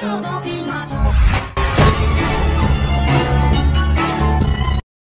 don't be my son